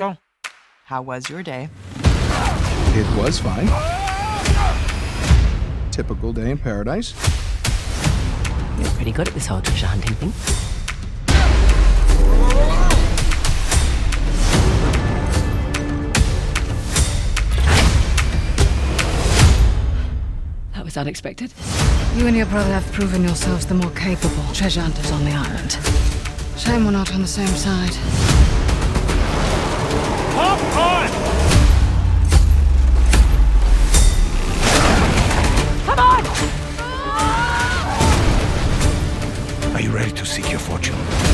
So, how was your day? It was fine. Typical day in paradise. You're pretty good at this whole treasure hunting thing. That was unexpected. You and your brother have proven yourselves the more capable treasure hunters on the island. Shame we're not on the same side. Are you ready to seek your fortune?